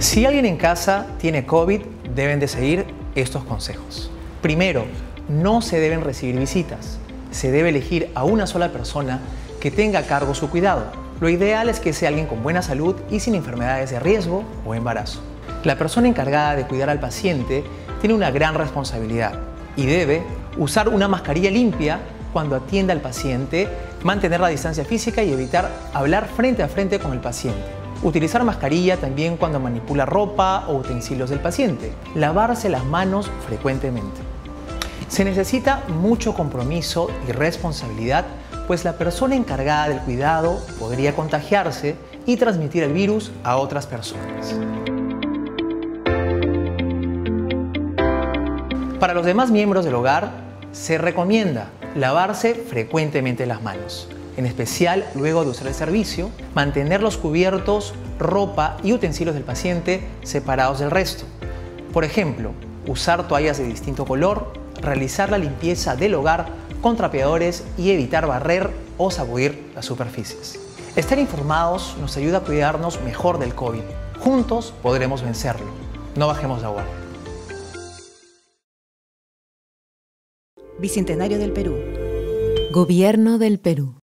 Si alguien en casa tiene COVID, deben de seguir estos consejos. Primero, no se deben recibir visitas. Se debe elegir a una sola persona que tenga a cargo su cuidado. Lo ideal es que sea alguien con buena salud y sin enfermedades de riesgo o embarazo. La persona encargada de cuidar al paciente tiene una gran responsabilidad y debe usar una mascarilla limpia cuando atienda al paciente, mantener la distancia física y evitar hablar frente a frente con el paciente. Utilizar mascarilla también cuando manipula ropa o utensilios del paciente. Lavarse las manos frecuentemente. Se necesita mucho compromiso y responsabilidad, pues la persona encargada del cuidado podría contagiarse y transmitir el virus a otras personas. Para los demás miembros del hogar, se recomienda lavarse frecuentemente las manos, en especial luego de usar el servicio, mantener los cubiertos, ropa y utensilios del paciente separados del resto. Por ejemplo, usar toallas de distinto color, realizar la limpieza del hogar con trapeadores y evitar barrer o sacudir las superficies. Estar informados nos ayuda a cuidarnos mejor del COVID. Juntos podremos vencerlo. No bajemos la guardia. Bicentenario del Perú. Gobierno del Perú.